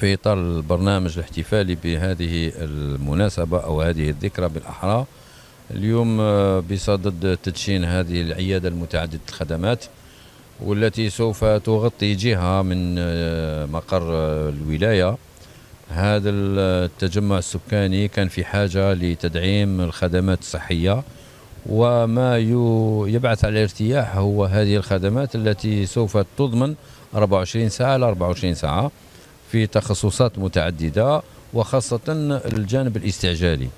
في إطار البرنامج الاحتفالي بهذه المناسبة أو هذه الذكرى بالأحرى. اليوم آه، بصدد تدشين هذه العيادة المتعددة الخدمات والتي سوف تغطي جهة من آه، مقر الولاية. هذا التجمع السكاني كان في حاجة لتدعيم الخدمات الصحية وما يبعث على الارتياح هو هذه الخدمات التي سوف تضمن 24 ساعة ل 24 ساعة. في تخصصات متعددة وخاصة الجانب الاستعجالي.